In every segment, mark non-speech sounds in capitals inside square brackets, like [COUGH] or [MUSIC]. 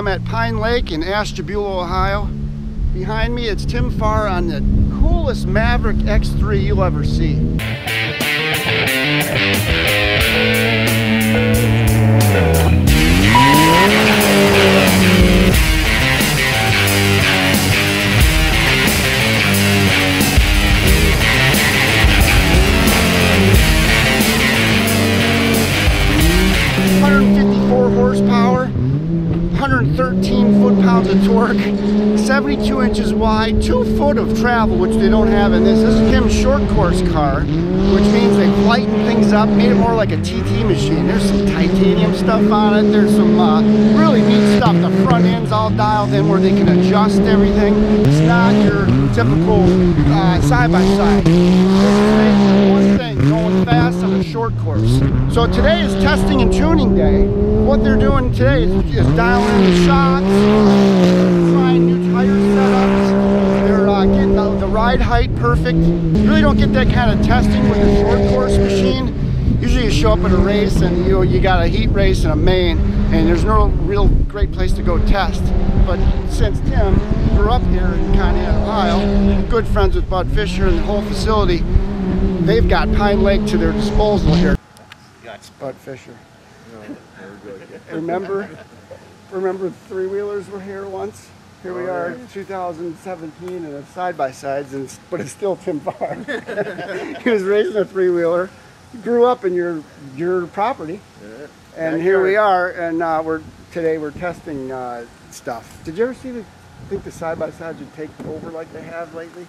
I'm at Pine Lake in Ashtabula, Ohio. Behind me, it's Tim Farr on the coolest Maverick X3 you'll ever see. 113 foot-pounds of torque, 72 inches wide, two foot of travel, which they don't have in this. This is Tim's short course car, which means they've lightened things up, made it more like a TT machine. There's some titanium stuff on it. There's some uh, really neat stuff. The front end's all dialed in where they can adjust everything. It's not your typical uh, side-by-side. -side. Thing, going fast on a short course. So today is testing and tuning day. What they're doing today is, is dialing in the shocks, trying new tire setups. They're uh, getting the, the ride height perfect. You really don't get that kind of testing with a short course machine. Usually you show up at a race and you you got a heat race and a main and there's no real great place to go test. But since Tim grew up here in Conneaut, Ohio, good friends with Bud Fischer and the whole facility, they've got Pine Lake to their disposal here. That's Bud Fischer. remember, remember three wheelers were here once. Here we are, 2017, and it's side by sides, and but it's still Tim Farr. [LAUGHS] he was racing a three wheeler. Grew up in your your property, yeah. and here we are, and uh, we're today we're testing uh, stuff. Did you ever see the think the side by sides would take over like they have lately?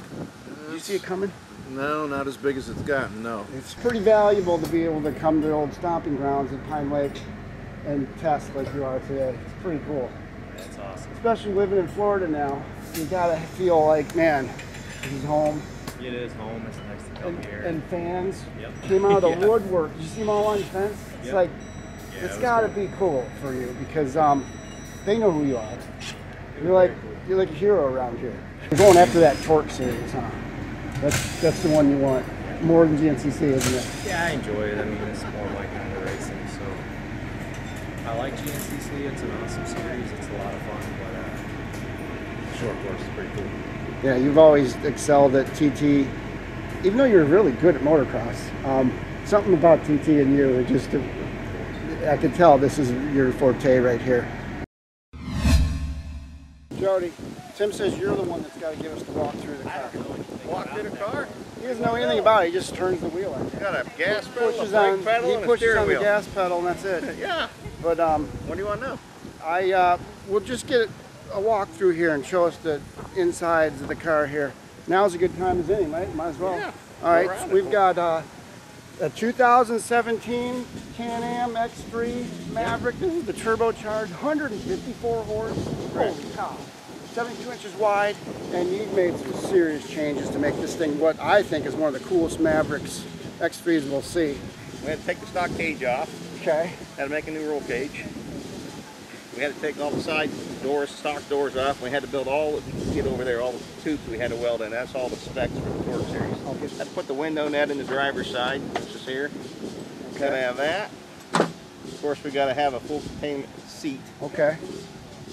Did you see it coming? No, not as big as it's gotten, no. It's pretty valuable to be able to come to old stomping grounds at Pine Lake and test like you are today. It's pretty cool. That's awesome. Especially living in Florida now. You gotta feel like, man, this is home. It is home. It's nice to come and, here. And fans yep. came out of the [LAUGHS] yeah. woodwork. Did you see them all on the fence? It's yep. like, yeah, it's it gotta cool. be cool for you because um, they know who you are. You're like, cool. you're like a hero around here. You're going after that TORC series, huh? That's that's the one you want more than GNCC, isn't it? Yeah, I enjoy it. I mean, it's more my kind of racing, so I like GNCC. It's an awesome series. It's a lot of fun, but uh, short course is pretty cool. Yeah, you've always excelled at TT, even though you're really good at motocross. Um, something about TT and you, it just I can tell this is your forte right here. Jodi, Tim says you're the one that's got to give us the walk through the car. Walk through the car? He doesn't know anything about it. He just turns the wheel on. You got a gas pedal, pushes a on, pedal, he pushes on wheel. the gas pedal, and that's it. [LAUGHS] yeah. But um, What do you want to know? I uh, will just get a walk through here and show us the insides of the car here. Now's a good time as any, right? Might as well. Yeah, All right, so we've got uh, a 2017 Can-Am X3 Maverick. This is the turbocharged, 154 horse. Holy cow. 72 inches wide, and you've made some serious changes to make this thing what I think is one of the coolest Mavericks X3s we'll see. We had to take the stock cage off. Okay. Had to make a new roll cage. We had to take all the side doors, stock doors off. We had to build all, the, get over there, all the tubes we had to weld in. That's all the specs for the TORC Series. Okay. Had to put the window net in the driver's side, which is here. Gotta Okay. have that. Of course, we gotta have a full containment seat. Okay.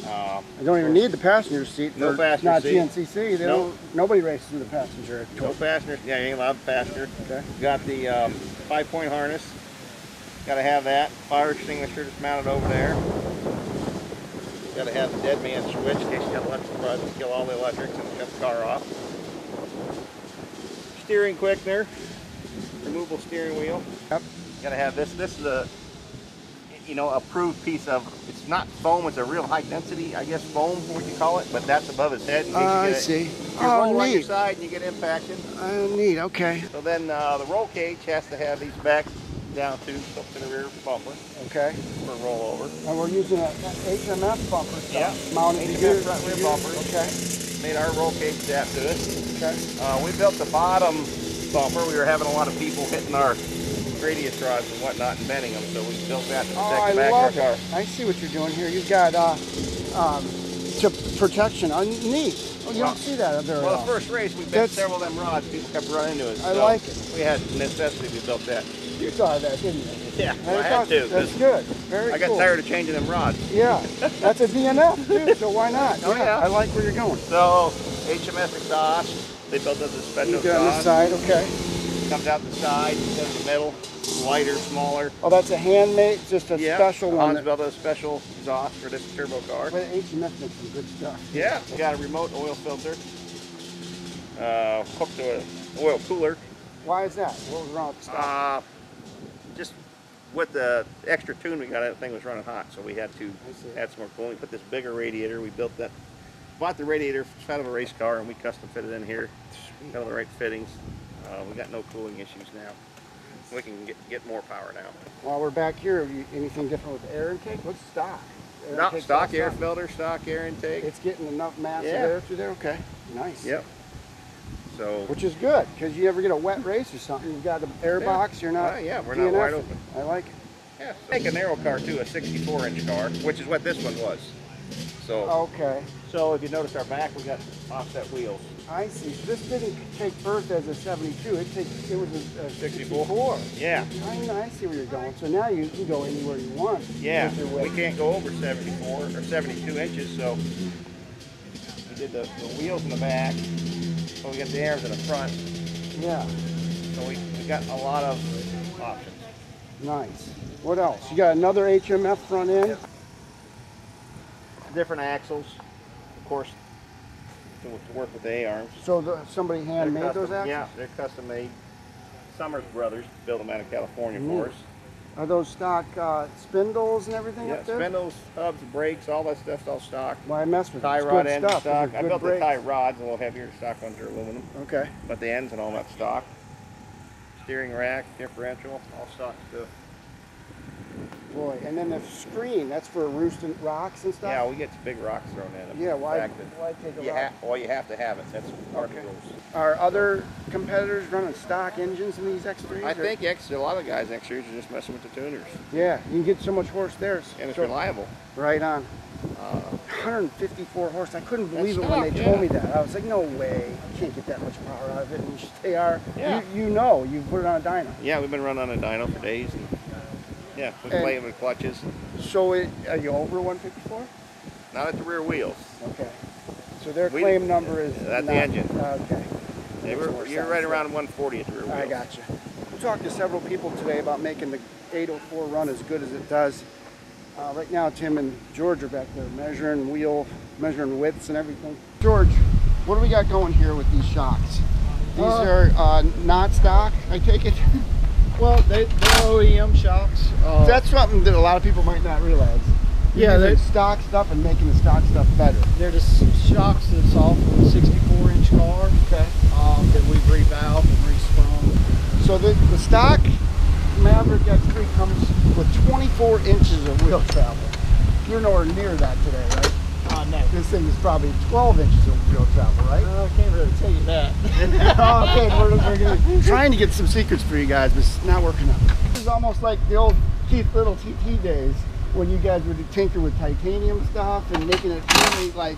Uh, I don't even need the passenger seat. No passenger not seat. GNCC. They No. don't. Nobody races with a passenger. no passenger, yeah, you ain't allowed passenger. Okay. Got the um, five-point harness. Gotta have that. Fire extinguisher that's mounted over there. Gotta have the dead man switch in case you got electric problems, kill all the electrics and shut the car off. Steering quickener, removable steering wheel. Yep. Gotta have this. This is a, you know, approved piece of. It's not foam. It's a real high density, I guess, foam, what you call it. But that's above his head. case you I see. You Oh, roll on your neat. side and you get impacted. Uh, neat. Okay. So then uh, the roll cage has to have these back down tubes up to the rear bumper Okay. for rollover. And we're using a HMS bumper stuff Yeah. mounted to HMS your front rear to bumper. Okay. Made our roll cage adapt to it. Okay. Uh, we built the bottom bumper. We were having a lot of people hitting our radius rods and whatnot and bending them, so we built that to Oh, protect I the back of our car. I see what you're doing here. You've got uh, um, to protection. Uh, neat. Oh, you Well- don't see that very Well, the first race we bent That's- several of them rods. People kept running into us. I so like it. We had necessity. We built that. You saw that, didn't you? Yeah, well, I had to. That's good. Very I got cool. tired of changing them rods. Yeah, that's a DNF too, so why not? [LAUGHS] Oh, yeah. I like where you're going. So HMS exhaust, they built us a special You got on the exhaust. side, okay. Comes out the side instead of the middle, lighter, smaller. Oh, that's a handmade, just a Yeah, special one. Hans That, built a special exhaust for this turbo car. but HMS makes some good stuff. Yeah, we got a remote oil filter. Uh, hooked to an oil cooler. Why is that? What was wrong with the stuff? Uh, just with the extra tune we got, that thing was running hot, so we had to add some more cooling. We put this bigger radiator. We built that, bought the radiator out of a race car, and we custom fitted it in here. Got all the right fittings. Uh, we got no cooling issues now. We can get, get more power now. While we're back here, you, anything different with the air intake? What's stock? Air Not stock air filter, stock air intake. It's getting enough mass Yeah. of air through there? Okay, nice. Yep. So Which is good, because you ever get a wet race or something, you've got the air Yeah. box, you're not Uh, yeah, we're not wide open. I like it. yeah, make a narrow car too, a 64 inch car, which is what this one was. So, Okay, so if you notice our back, we got offset wheels. I see. So this didn't take birth as a 72, it takes, it was a, a 64. 64. Yeah. I, know, I see where you're going. So now you can go anywhere you want. Yeah, we can't go over 74 or 72 inches, so we did the, the wheels in the back, so we got the arms in the front, Yeah, so we, we got a lot of options. nice. What else? You got another HMF front end? Different axles, of course, to, to work with the A-arms. So the, somebody handmade custom- those axles? Yeah, they're custom made. Summers Brothers built them out of California Neat. for us. Are those stock uh, spindles and everything Yeah, up there? spindles, hubs, brakes, all that stuff's all stock. Why I mess with it. Tie It's rod ends stuff. Stock. I built the brakes. tie rods a little heavier. Stock ones are aluminum, Okay. but the ends and all that stock. Steering rack, differential, all stock stuff. Boy, and then the screen, that's for roosting rocks and stuff? Yeah, we get big rocks thrown in them. Yeah, why, why take a you rock? well, you have to have it. That's part Okay. of the rules. Are other competitors running stock engines in these X3s? I or- think X, a lot of guys X3s are just messing with the tuners, Yeah, you can get so much horse there. and it's So- reliable. Right on. Uh, 154 horse. I couldn't believe it when they stock, told me that. I was like, no way. You can't get that much power out of it. And they are. Yeah. You, you know, you put it on a dyno. yeah, we've been running on a dyno for days, and yeah, we And- play with clutches. So it, are you over 154? Not at the rear wheels. Okay. So their We- claim number is That's the not- engine. Okay. They were, you're sense, right around 140 at the rear wheels. I got you. We talked to several people today about making the 804 run as good as it does. Uh, right now, Tim and George are back there measuring wheel, measuring widths and everything. George, what do we got going here with these shocks? These Uh, are uh, not stock, I take it. [LAUGHS] Well, they, they're OEM shocks. Uh, That's something that a lot of people might not realize. You're Yeah, using they- stock stuff and making the stock stuff better. they're just shocks that's off of a 64 inch car Okay. um, that we've revalved and resprung. So the, the stock Maverick X3 comes with 24 inches of wheel travel. You're nowhere near that today, right? Uh, no. This thing is probably 12 inches of wheel travel, right? Uh, I can't really tell you that. oh, [LAUGHS] okay, we're, we're gonna, [LAUGHS] trying to get some secrets for you guys, but it's not working out. This is almost like the old Keith Little TT days when you guys would tinker with titanium stuff and making it really like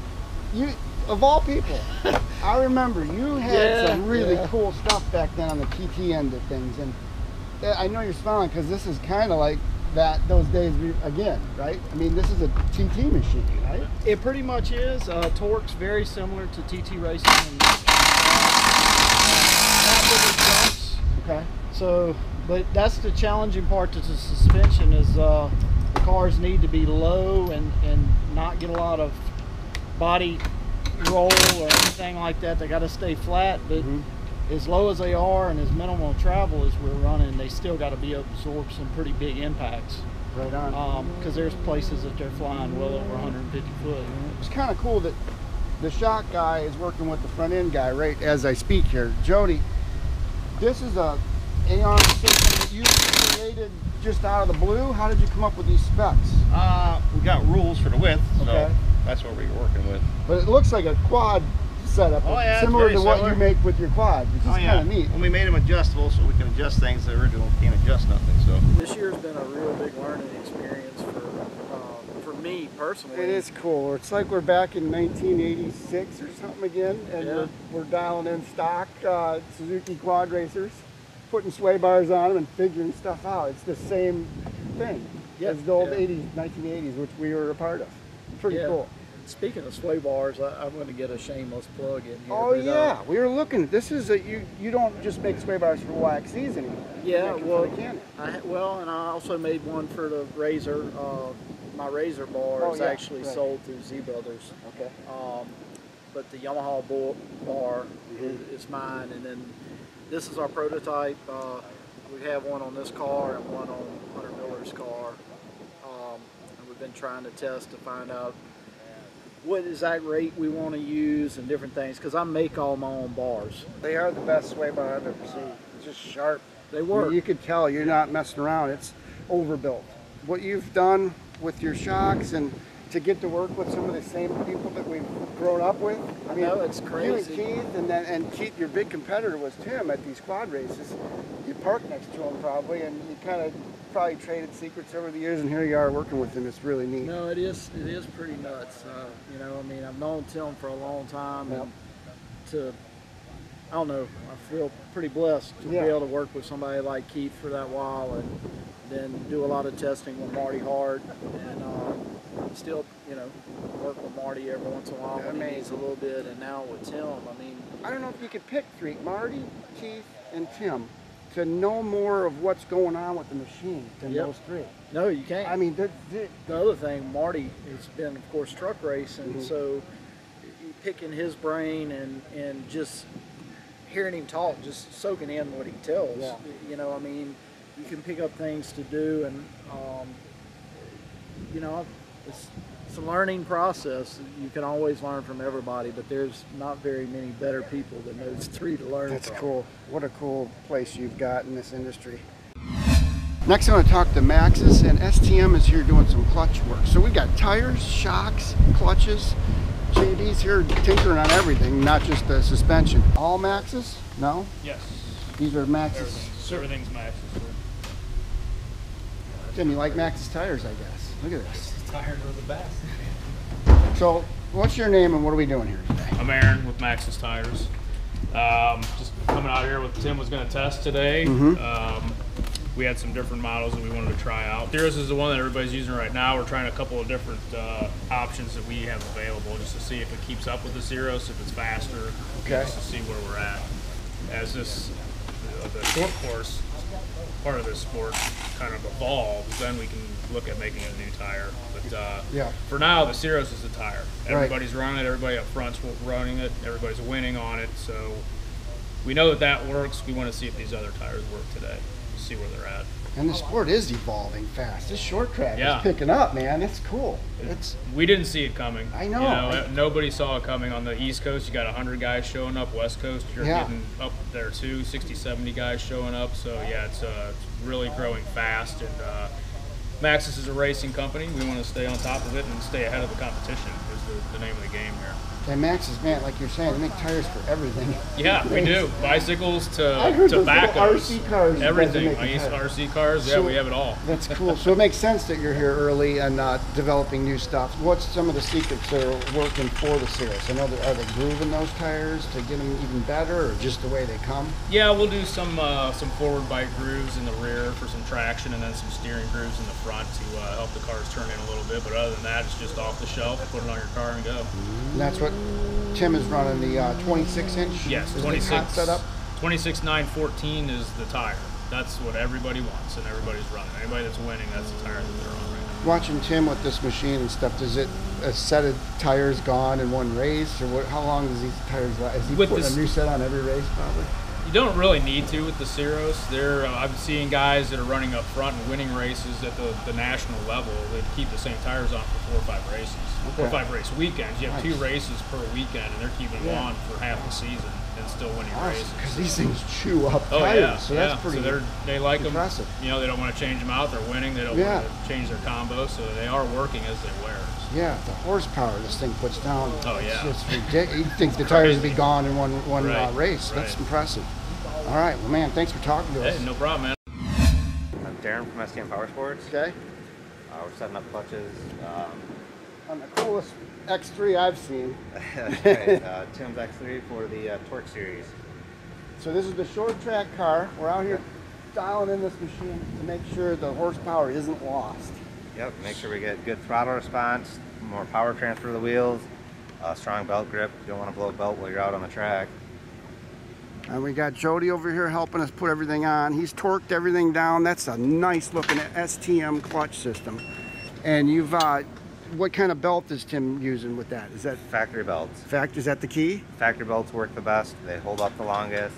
you. Of all people, [LAUGHS] I remember you had Yeah, some really yeah. cool stuff back then on the TT end of things, and uh, I know you're smiling because this is kind of like that those days we, again, right? I mean, this is a TT machine, right? it pretty much is. Uh, TORC's very similar to TT racing. And, uh, not bigger jumps. Okay. So, but that's the challenging part to the suspension is uh, the cars need to be low and, and not get a lot of body roll or anything like that. They got to stay flat, but Mhm. As low as they are and as minimal travel as we're running, they still got to be able to absorb some pretty big impacts. Right on. Because there's places that they're flying well over 150 foot. It's kind of cool that the shock guy is working with the front end guy right as I speak here. Jodi, this is a ARM system that you created just out of the blue. How did you come up with these specs? Uh, we got rules for the width, so Okay. that's what we were working with. But it looks like a quad setup, Oh, yeah, similar very to what you make with your quad, which is Oh kind of neat. and we made them adjustable so we can adjust things. The original can't adjust nothing, so. This year's been a real big learning experience for uh, for me personally. It is cool. It's like we're back in 1986 or something again, and Yeah. we're, we're dialing in stock uh, Suzuki quad racers. putting sway bars on them and figuring stuff out. It's the same thing Yeah, as the old yeah. 80s, 1980s, which we were a part of. Pretty Yeah. cool. Speaking of sway bars, I, I'm going to get a shameless plug in here. Oh but, uh, yeah, we were looking. This is a you. You don't just make sway bars for YXZs anymore. Yeah, make it for well. I, well, and I also made one for the Razor. Uh, my Razor bar Oh, is yeah, actually right. sold through Z Brothers. Okay. Um, but the Yamaha bar Mhm. is, is mine, and then this is our prototype. Uh, we have one on this car and one on Hunter Miller's car, um, and we've been trying to test to find out what exact rate we want to use and different things. Because I make all my own bars. They are the best sway bar I've ever seen. It's just sharp. They I mean, work. You can tell you're not messing around. It's overbuilt. What you've done with your shocks and to get to work with some of the same people that we've grown up with. I know, it's crazy. You and Keith, and then and Keith, your big competitor was Tim at these quad races. You parked next to him probably, and you kind of probably traded secrets over the years, and here you are working with him. It's really neat. No, it is. It is pretty nuts. Uh, you know, I mean, I've known Tim for a long time, Yep. and to, I don't know, I feel pretty blessed to Yeah. be able to work with somebody like Keith for that while, and then do a lot of testing with Marty Hart, and uh, still, you know, work with Marty every once in a while when he needs a little bit, and now with Tim, I mean, I don't know if you could pick three: Marty, Keith, and Tim, to know more of what's going on with the machine than Yep. those three. no, you can't. I mean, they're, they're, the other thing, Marty has been, of course, truck racing, Mhm. so picking his brain and and just hearing him talk, just soaking in what he tells. Yeah. You know, I mean, you can pick up things to do, and um, you know, it's it's a learning process. You can always learn from everybody, but there's not very many better people than those three to learn That's from. cool. What a cool place you've got in this industry. Next, I want to talk to Maxxis, and STM is here doing some clutch work. So we've got tires, shocks, clutches. JD's here tinkering on everything, not just the suspension. All Maxxis? No? Yes. These are Maxxis. Everything's, everything's Maxxis. Tim, you like Maxxis tires, I guess. Look at this. Tires are the best. So, what's your name and what are we doing here today? I'm Aaron with Maxxis Tires. Um, just coming out here with Tim was going to test today. Mhm. Um, we had some different models that we wanted to try out. Ceros is the one that everybody's using right now. We're trying a couple of different uh, options that we have available just to see if it keeps up with the Ceros, if it's faster, Okay. just to see where we're at. As this uh, the short course part of this sport kind of evolves, then we can look at making a new tire. But uh, Yeah. for now, the Ceros is the tire. Right. Everybody's running it. Everybody up front's running it. Everybody's winning on it. So we know that that works. We want to see if these other tires work today. See where they're at. And the sport is evolving fast. This short track Yeah. is picking up, man. It's cool. It's We didn't see it coming. I know. You know I- nobody saw it coming on the East Coast. You got 100 guys showing up. West Coast, you're Yeah. getting up there too. 60, 70 guys showing up. So yeah, it's, uh, it's really growing fast. And uh, Maxxis is a racing company. We want to stay on top of it and stay ahead of the competition. Is the, the name of the game here. and Maxxis, man, like you're saying, they make tires for everything. [LAUGHS] Yeah, we do. Bicycles I to heard those little tobaccos, RC cars you guys are everything. Ice. RC cars. Yeah, So- we have it all. That's [LAUGHS] cool. So it makes sense that you're here early and uh, developing new stuff. What's some of the secrets that are working for the Ceros? I know that are they grooving those tires to get them even better, or just the way they come? Yeah, we'll do some uh, some forward bite grooves in the rear for some traction, and then some steering grooves in the front to uh, help the cars turn in a little bit. But other than that, it's just off the shelf. Put it on your car and go. And that's what Tim is running the uh, 26 inch. Yes, 26 hot setup. 26 914 is the tire. That's what everybody wants, and everybody's running. Anybody that's winning, that's the tire that they're on right now. Watching Tim with this machine and stuff, does it a set of tires gone in one race, or what? How long does these tires last? Is he With putting this- a new set on every race, probably? You don't really need to with the Ceros. There, uh, I'm seeing guys that are running up front and winning races at the, the national level They keep the same tires on for four or five races, four or five race weekends. You have two races per weekend, and they're keeping them Yeah. on for half the season and still winning races. Because these things chew up Oh tires, yeah, so yeah. that's pretty. So they're they like impressive. them. You know, they don't want to change them out. They're winning. They don't Yeah. want to change their combo, so they are working as they wear. Yeah, the horsepower this thing puts down. Oh, it's yeah. just ridiculous. You'd think the [LAUGHS] tires would be gone in one one uh, Right, race. That's impressive. All right, well, man, thanks for talking to us. Hey, no problem, man. I'm Darin from STM Powersports. Okay, Uh, we're setting up clutches. Um, on the coolest X3 I've seen. [LAUGHS] right, uh, Tim's X3 for the uh, TORC series. So this is the short track car. We're out here dialing in this machine to make sure the horsepower isn't lost. Yep, make sure we get good throttle response, more power transfer to the wheels, uh, strong belt grip. You don't want to blow a belt while you're out on the track. And we got Jodi over here helping us put everything on. He's torqued everything down. That's a nice looking STM clutch system. And you've, uh, what kind of belt is Tim using with that? Is that Factory belts. fact? Is that the key? Factory belts work the best. They hold up the longest.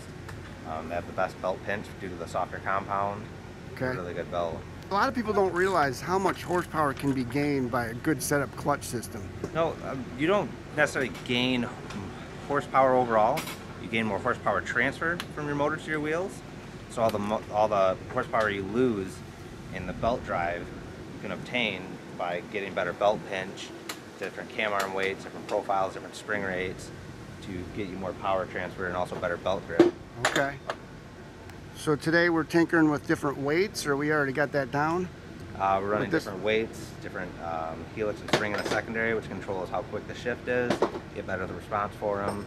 Um, they have the best belt pinch due to the softer compound. Okay. Really good belt. A lot of people don't realize how much horsepower can be gained by a good setup clutch system. No, um, you don't necessarily gain horsepower overall. You gain more horsepower transfer from your motor to your wheels. So all the mo- all the horsepower you lose in the belt drive, you can obtain by getting better belt pinch, different cam arm weights, different profiles, different spring rates, to get you more power transfer and also better belt grip. Okay. So today we're tinkering with different weights, or we already got that down? Uh, we're running different weights, different um, helix and spring in the secondary, which controls how quick the shift is, get better the response for him.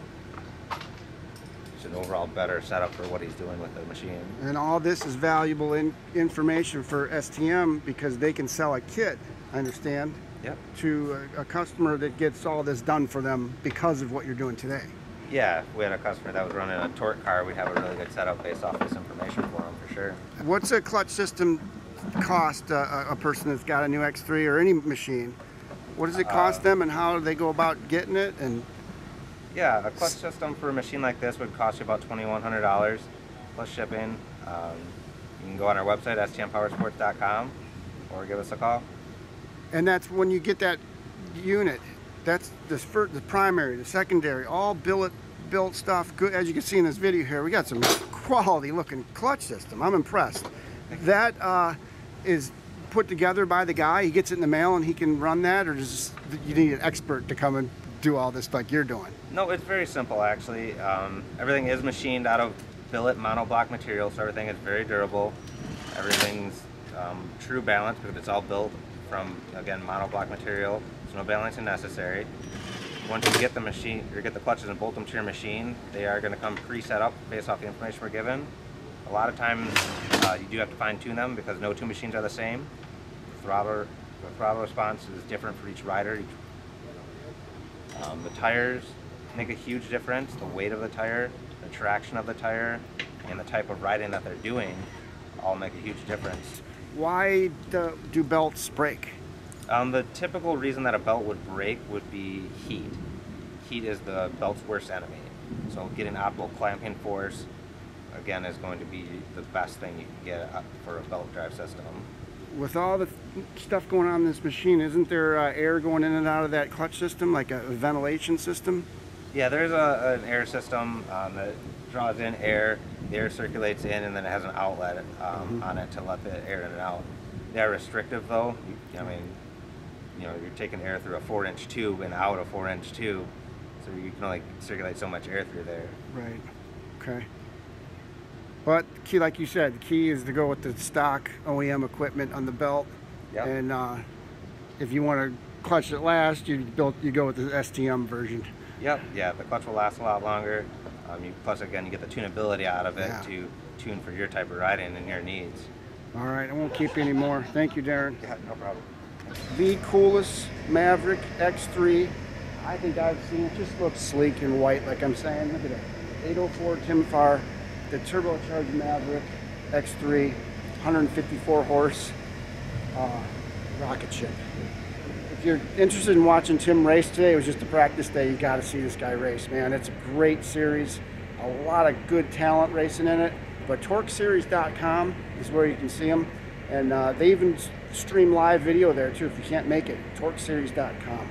An overall better setup for what he's doing with the machine. And all this is valuable in, information for STM because they can sell a kit, I understand, Yep. to a, a customer that gets all this done for them because of what you're doing today. Yeah, we had a customer that was running a TORC car, we'd have a really good setup based off this information for them for sure. What's a clutch system cost uh, a, a person that's got a new X3 or any machine? What does it cost them and how do they go about getting it? And Yeah, a clutch system for a machine like this would cost you about $2,100 plus shipping. Um, you can go on our website, stmpowersports.com, or give us a call. and that's when you get that unit. That's the the primary, the secondary, all billet built stuff. Good, as you can see in this video here, we got some quality looking clutch system. I'm impressed. That uh, is put together by the guy. He gets it in the mail and he can run that, or does you need an expert to come and do all this like you're doing? No, it's very simple actually. Um, everything is machined out of billet monoblock material, so everything is very durable. Everything's um, true balance because it's all built from again monoblock material, so no balancing necessary. Once you get the machine or get the clutches and bolt them to your machine, they are going to come pre-set up based off the information we're given. A lot of times uh, you do have to fine tune them because no two machines are the same. Throttle, the throttle response is different for each rider, each um, the tires make a huge difference. The weight of the tire, the traction of the tire, and the type of riding that they're doing all make a huge difference. Why do, do belts break? Um, the typical reason that a belt would break would be heat. Heat is the belt's worst enemy. So getting optimal clamping force, again, is going to be the best thing you can get for a belt drive system. With all the stuff going on in this machine, isn't there uh, air going in and out of that clutch system, like a ventilation system? Yeah, there's a, an air system um, that draws in air. The air circulates in, and then it has an outlet um, on it to let the air in and out. They are restrictive, though. You, I mean, you know, you're taking air through a four-inch tube and out a four-inch tube, so you can only circulate so much air through there. Right. Okay. But key, like you said, the key is to go with the stock OEM equipment on the belt. Yep. And uh, if you want to clutch it last, you built you go with the STM version. Yep. Yeah, the clutch will last a lot longer. Um, you, plus, again, you get the tunability out of it Yeah. to tune for your type of riding and your needs. All right, I won't keep you anymore. Thank you, Darin. Yeah, no problem. The coolest Maverick X3 I think I've seen. It just looks sleek and white, like I'm saying. Look at it. 804 Tim Farr, the turbocharged Maverick X3, 154 horse uh, rocket ship. If you're interested in watching Tim race today, it was just a practice day. You got to see this guy race, man. It's a great series. A lot of good talent racing in it. But TORCSeries.com is where you can see them. And uh, they even stream live video there too if you can't make it. TORCSeries.com.